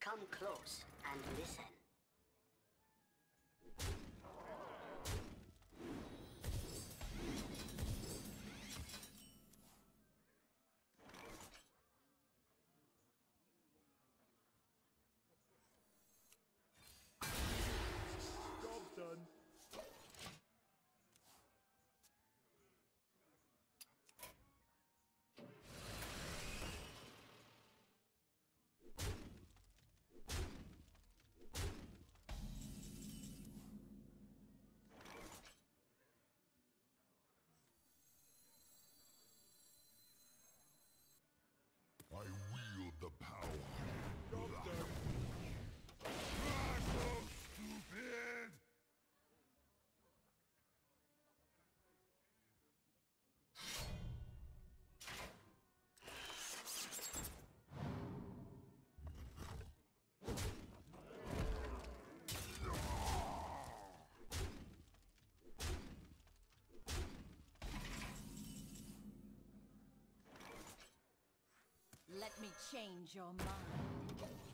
Come close and listen. Let me change your mind.